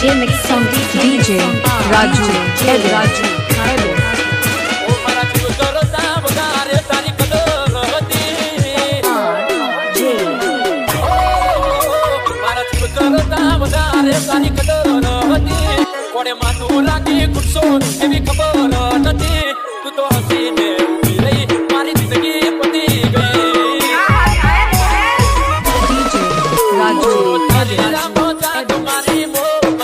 DJ mix संगीत DJ Raju Raju કોને માથું રાખી ગુસ્સો એવી ખબર નથી તું તો હસીને રહી મારી જિંદગી પતી ગઈ રાજુ તારી રામો જા તમારી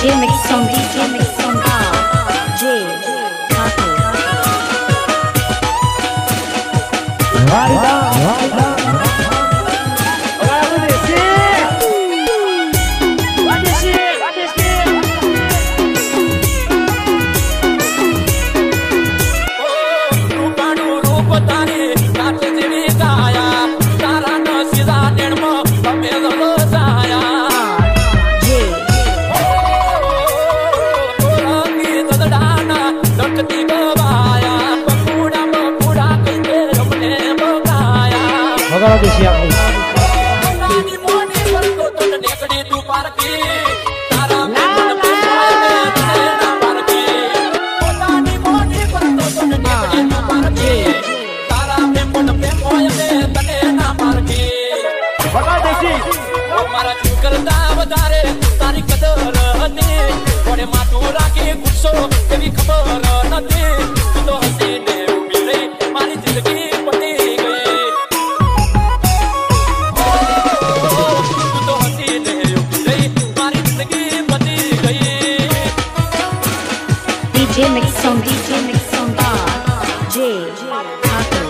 DJ Mix Song DJ Mix Song J Right સ્વાગત છે આપણું કરતા વધારે તારી કદર હતી કોને માથું રાખી ગુસ્સો એવી ખબર નથી તું તો હસી દે ઊભી Taco.